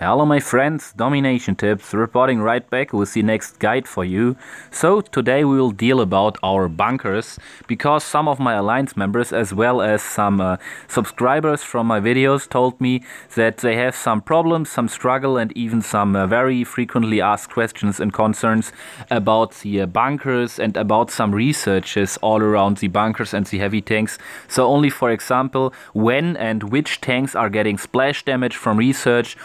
Hello my friends, Domination Tips reporting right back with the next guide for you. So today we will deal about our bunkers because some of my alliance members as well as some uh, subscribers from my videos told me that they have some problems, some struggle and even some uh, very frequently asked questions and concerns about the uh, bunkers and about some researches all around the bunkers and the heavy tanks. So only for example when and which tanks are getting splash damage from research,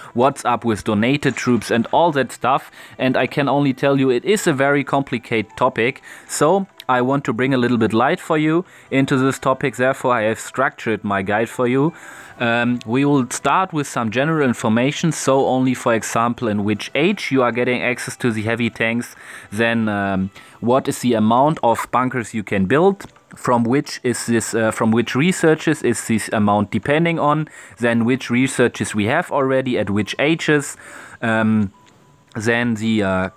what's up with donated troops and all that stuff. And I can only tell you it is a very complicated topic. So I want to bring a little bit light for you into this topic. Therefore, I have structured my guide for you. Um, we will start with some general information. So only, for example, in which age you are getting access to the heavy tanks. Then um, what is the amount of bunkers you can build from which is this uh, from which researches is this amount depending on then which researches we have already at which ages um, then the uh,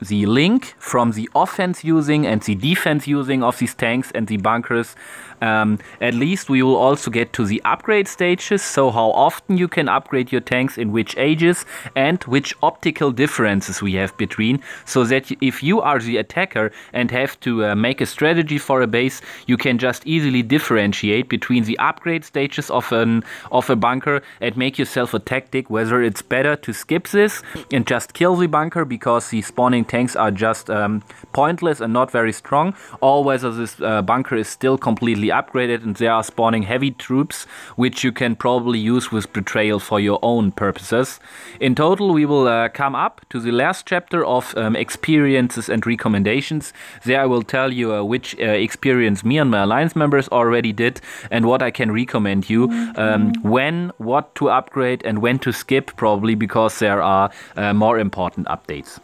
the link from the offense using and the defense using of these tanks and the bunkers um, at least we will also get to the upgrade stages, so how often you can upgrade your tanks in which ages and which optical differences we have between, so that if you are the attacker and have to uh, make a strategy for a base, you can just easily differentiate between the upgrade stages of an of a bunker and make yourself a tactic whether it's better to skip this and just kill the bunker because the spawning tanks are just um, pointless and not very strong, or whether this uh, bunker is still completely upgraded and they are spawning heavy troops, which you can probably use with Betrayal for your own purposes. In total, we will uh, come up to the last chapter of um, experiences and recommendations. There I will tell you uh, which uh, experience me and my alliance members already did and what I can recommend you, um, when, what to upgrade and when to skip probably because there are uh, more important updates.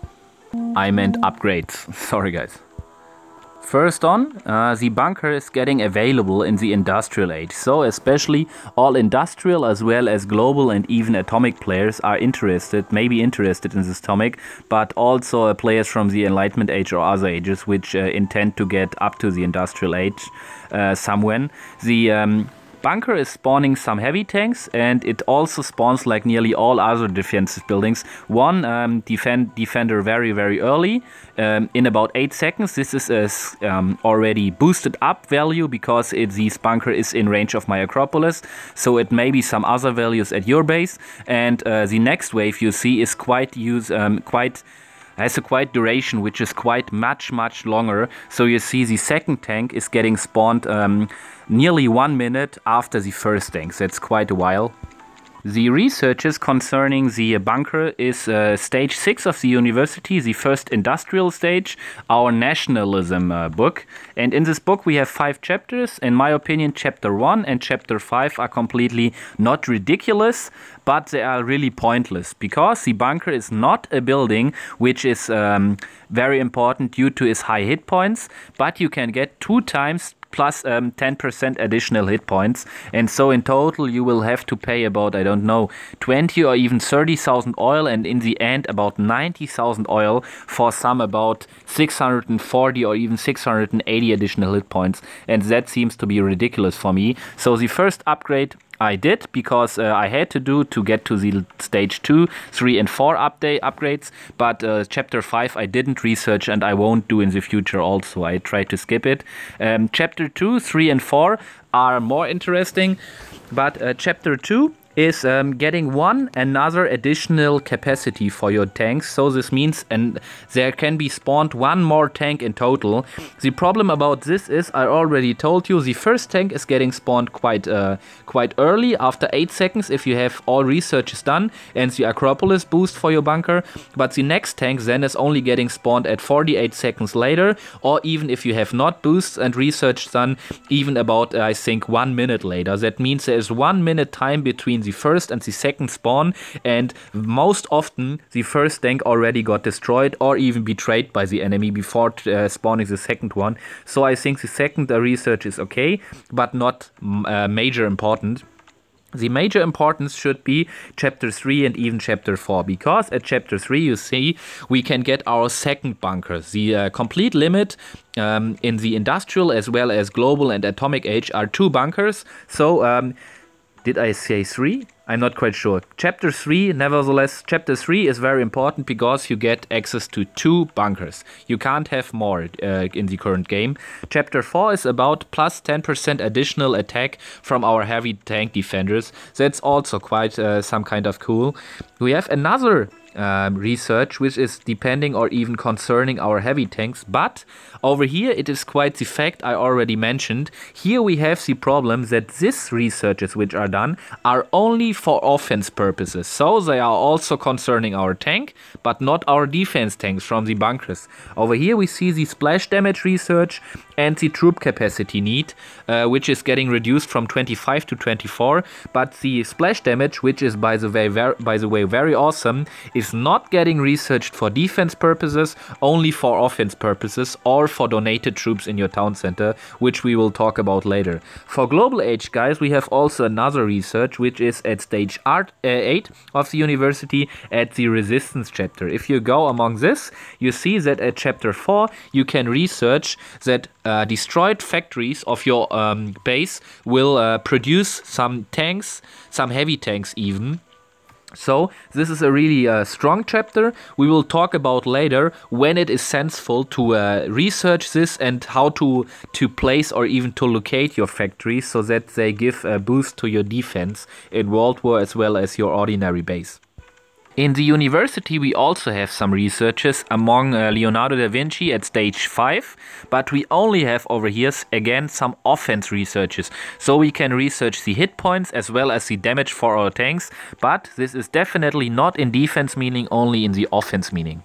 I meant upgrades. Sorry guys. First on, uh, the bunker is getting available in the industrial age, so especially all industrial as well as global and even atomic players are interested, maybe interested in this topic, but also uh, players from the Enlightenment age or other ages which uh, intend to get up to the industrial age uh, somewhen. The um, bunker is spawning some heavy tanks and it also spawns like nearly all other defensive buildings. One um, defend defender very very early um, in about 8 seconds. This is a um, already boosted up value because it, this bunker is in range of my Acropolis. So it may be some other values at your base. And uh, the next wave you see is quite use um, quite has a quite duration which is quite much much longer. So you see the second tank is getting spawned um, nearly one minute after the first tank. So it's quite a while the researches concerning the bunker is uh, stage 6 of the university, the first industrial stage, our nationalism uh, book. And in this book we have five chapters. In my opinion, chapter 1 and chapter 5 are completely not ridiculous, but they are really pointless because the bunker is not a building which is um, very important due to its high hit points, but you can get two times plus 10% um, additional hit points. And so in total, you will have to pay about, I don't know, 20 or even 30,000 oil, and in the end, about 90,000 oil for some about 640 or even 680 additional hit points. And that seems to be ridiculous for me. So the first upgrade I did because uh, I had to do to get to the stage 2, 3 and 4 update upgrades, but uh, chapter 5 I didn't research and I won't do in the future also. I tried to skip it. Um, chapter 2, 3 and 4 are more interesting, but uh, chapter 2 is um, getting one another additional capacity for your tanks. So this means and there can be spawned one more tank in total. The problem about this is I already told you the first tank is getting spawned quite uh, quite early after 8 seconds if you have all researches done and the Acropolis boost for your bunker. But the next tank then is only getting spawned at 48 seconds later or even if you have not boosts and research done even about I think one minute later. That means there is one minute time between between the first and the second spawn, and most often the first tank already got destroyed or even betrayed by the enemy before uh, spawning the second one. So I think the second uh, research is okay, but not uh, major important. The major importance should be chapter 3 and even chapter 4 because at chapter 3 you see we can get our second bunker. The uh, complete limit um, in the industrial as well as global and atomic age are two bunkers. So um, did I say three? I'm not quite sure. Chapter 3, nevertheless, chapter 3 is very important because you get access to two bunkers. You can't have more uh, in the current game. Chapter 4 is about plus 10% additional attack from our heavy tank defenders. That's also quite uh, some kind of cool. We have another um, research, which is depending or even concerning our heavy tanks. But over here, it is quite the fact I already mentioned. Here we have the problem that these researches which are done are only for offense purposes. So they are also concerning our tank, but not our defense tanks from the bunkers. Over here we see the splash damage research and the troop capacity need, uh, which is getting reduced from 25 to 24. But the splash damage, which is by the way, by the way very awesome, is not getting researched for defense purposes, only for offense purposes or for donated troops in your town center, which we will talk about later. For Global Age, guys, we have also another research, which is at stage art, uh, 8 of the university at the resistance chapter. If you go among this, you see that at chapter 4, you can research that uh, destroyed factories of your um, base will uh, produce some tanks, some heavy tanks even, so this is a really uh, strong chapter. We will talk about later when it is sensible to uh, research this and how to to place or even to locate your factories so that they give a boost to your defense in World War as well as your ordinary base. In the university, we also have some researchers among uh, Leonardo da Vinci at stage 5, but we only have over here again some offense researchers. So we can research the hit points as well as the damage for our tanks, but this is definitely not in defense meaning, only in the offense meaning.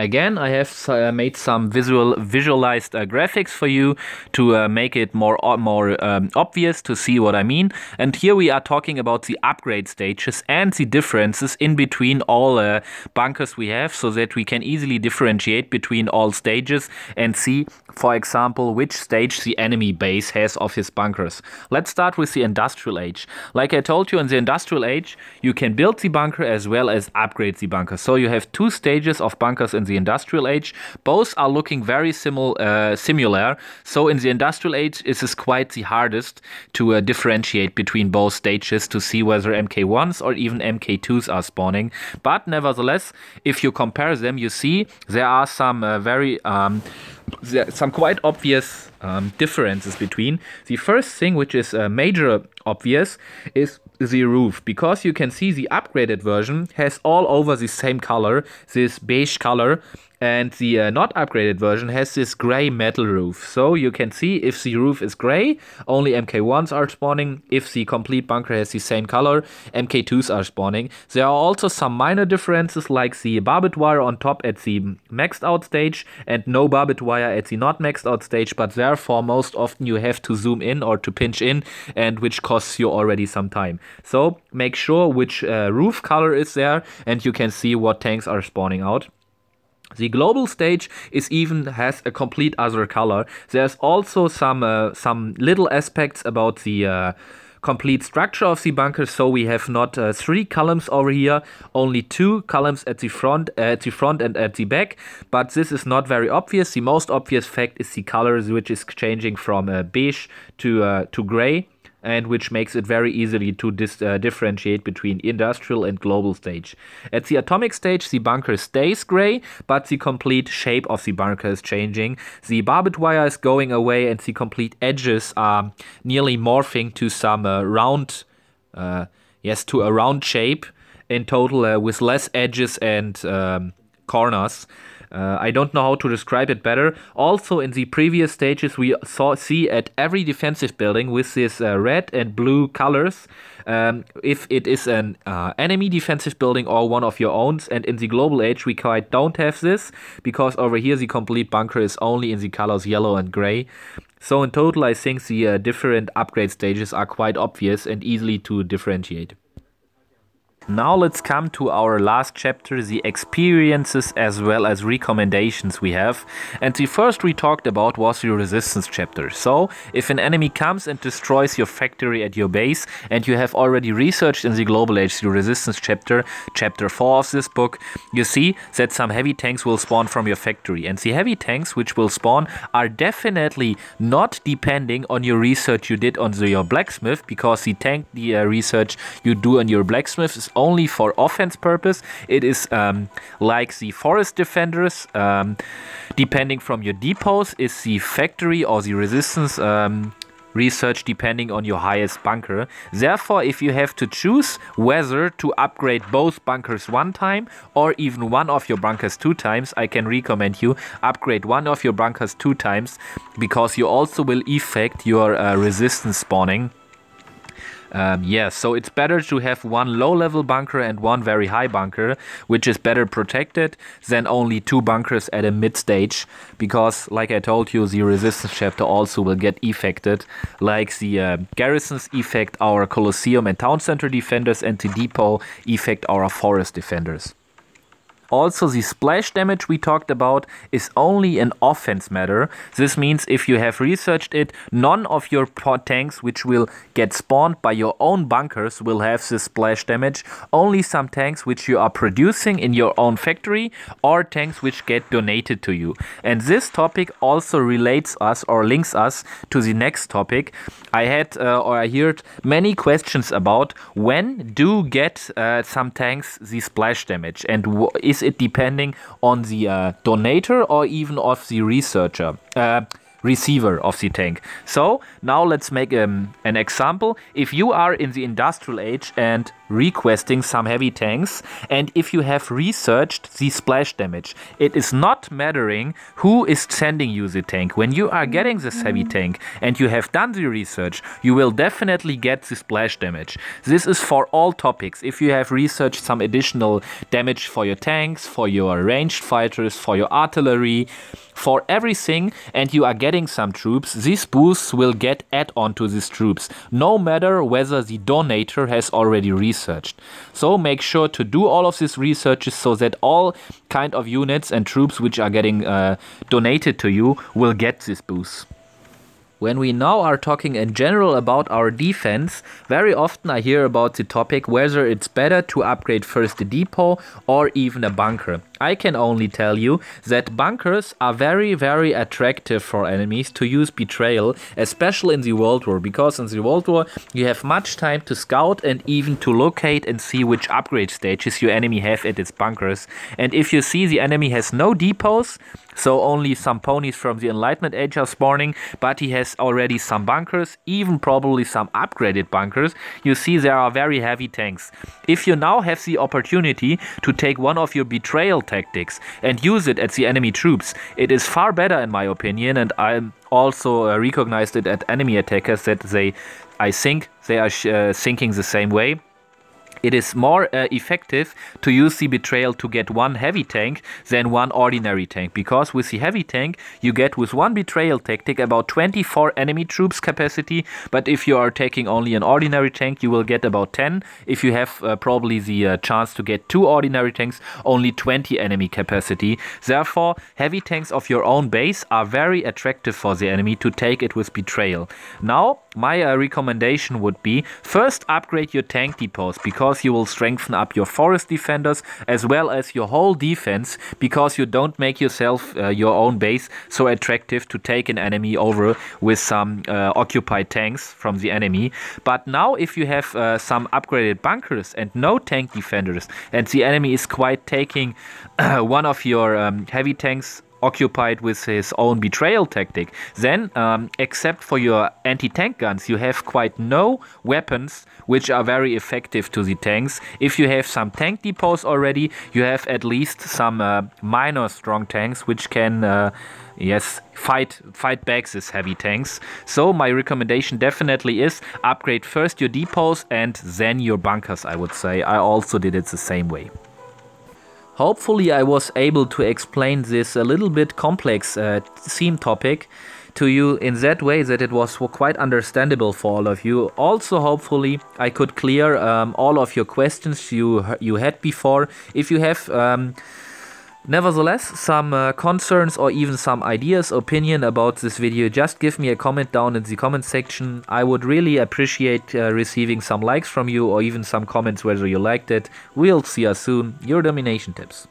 Again, I have uh, made some visual visualized uh, graphics for you to uh, make it more more um, obvious to see what I mean. And here we are talking about the upgrade stages and the differences in between all uh, bunkers we have so that we can easily differentiate between all stages and see, for example, which stage the enemy base has of his bunkers. Let's start with the industrial age. Like I told you, in the industrial age, you can build the bunker as well as upgrade the bunker. So you have two stages of bunkers in the industrial age. Both are looking very simil uh, similar. So in the industrial age, it is quite the hardest to uh, differentiate between both stages to see whether MK1s or even MK2s are spawning. But nevertheless, if you compare them, you see there are some uh, very um, some quite obvious um, differences between. The first thing, which is uh, major obvious, is the roof because you can see the upgraded version has all over the same color, this beige color, and the uh, not upgraded version has this gray metal roof. So you can see if the roof is gray, only MK1s are spawning. If the complete bunker has the same color, MK2s are spawning. There are also some minor differences like the barbed wire on top at the maxed out stage and no barbed wire at the not maxed out stage, but therefore most often you have to zoom in or to pinch in and which costs you already some time. So make sure which uh, roof color is there and you can see what tanks are spawning out. The global stage is even has a complete other color. There's also some uh, some little aspects about the uh, complete structure of the bunker. So we have not uh, three columns over here, only two columns at the front, at the front and at the back. But this is not very obvious. The most obvious fact is the colors, which is changing from uh, beige to uh, to gray and which makes it very easily to dis, uh, differentiate between industrial and global stage. At the atomic stage, the bunker stays gray, but the complete shape of the bunker is changing. The barbed wire is going away, and the complete edges are nearly morphing to some uh, round, uh, yes, to a round shape in total, uh, with less edges and um, corners. Uh, I don't know how to describe it better. Also, in the previous stages, we saw see at every defensive building with this uh, red and blue colors. Um, if it is an uh, enemy defensive building or one of your own, and in the global age we quite don't have this because over here the complete bunker is only in the colors yellow and gray. So in total, I think the uh, different upgrade stages are quite obvious and easily to differentiate. Now let's come to our last chapter, the experiences as well as recommendations we have. And the first we talked about was the resistance chapter. So if an enemy comes and destroys your factory at your base and you have already researched in the Global Age the resistance chapter, chapter 4 of this book, you see that some heavy tanks will spawn from your factory. And the heavy tanks which will spawn are definitely not depending on your research you did on the, your blacksmith because the tank the uh, research you do on your blacksmith is only for offense purpose. It is um, like the forest defenders. Um, depending from your depots, is the factory or the resistance um, research depending on your highest bunker. Therefore, if you have to choose whether to upgrade both bunkers one time or even one of your bunkers two times, I can recommend you upgrade one of your bunkers two times because you also will affect your uh, resistance spawning um, yeah, so it's better to have one low level bunker and one very high bunker, which is better protected than only two bunkers at a mid stage, because, like I told you, the resistance chapter also will get affected, like the uh, garrisons effect our Colosseum and Town Center defenders, and the depot effect our forest defenders. Also, the splash damage we talked about is only an offense matter. This means if you have researched it, none of your tanks which will get spawned by your own bunkers will have this splash damage. Only some tanks which you are producing in your own factory or tanks which get donated to you. And this topic also relates us or links us to the next topic. I had uh, or I heard many questions about when do get uh, some tanks the splash damage and is it depending on the uh, donator or even of the researcher? Uh, receiver of the tank. So now let's make um, an example. If you are in the industrial age and requesting some heavy tanks and if you have researched the splash damage, it is not mattering who is sending you the tank. When you are getting this heavy mm-hmm. tank and you have done the research, you will definitely get the splash damage. This is for all topics. If you have researched some additional damage for your tanks, for your ranged fighters, for your artillery, for everything and you are getting some troops, these boosts will get add on to these troops, no matter whether the donator has already researched. So make sure to do all of these researches so that all kind of units and troops which are getting uh, donated to you will get this boost. When we now are talking in general about our defense, very often I hear about the topic whether it's better to upgrade first a depot or even a bunker. I can only tell you that bunkers are very, very attractive for enemies to use betrayal, especially in the World War, because in the World War you have much time to scout and even to locate and see which upgrade stages your enemy have at its bunkers. And if you see the enemy has no depots, so only some ponies from the Enlightenment Age are spawning, but he has already some bunkers, even probably some upgraded bunkers. You see there are very heavy tanks. If you now have the opportunity to take one of your betrayal tactics and use it at the enemy troops, it is far better in my opinion and I also uh, recognized it at enemy attackers that they, I think, they are uh, thinking the same way it is more uh, effective to use the betrayal to get one heavy tank than one ordinary tank because with the heavy tank you get with one betrayal tactic about 24 enemy troops capacity but if you are taking only an ordinary tank you will get about 10 if you have uh, probably the uh, chance to get two ordinary tanks only 20 enemy capacity. Therefore heavy tanks of your own base are very attractive for the enemy to take it with betrayal. Now my uh, recommendation would be first upgrade your tank depots because you will strengthen up your forest defenders as well as your whole defense because you don't make yourself uh, your own base so attractive to take an enemy over with some uh, occupied tanks from the enemy. But now if you have uh, some upgraded bunkers and no tank defenders and the enemy is quite taking one of your um, heavy tanks occupied with his own betrayal tactic, then, um, except for your anti tank guns, you have quite no weapons which are very effective to the tanks. If you have some tank depots already, you have at least some uh, minor strong tanks which can. Uh, yes fight fight back these heavy tanks so my recommendation definitely is upgrade first your depots and then your bunkers i would say i also did it the same way Hopefully I was able to explain this a little bit complex uh, theme topic to you in that way that it was quite understandable for all of you. Also, hopefully, I could clear um, all of your questions you you had before. If you have um, Nevertheless, some uh, concerns or even some ideas, opinion about this video, just give me a comment down in the comment section. I would really appreciate uh, receiving some likes from you or even some comments whether you liked it. We'll see you soon. Your domination tips.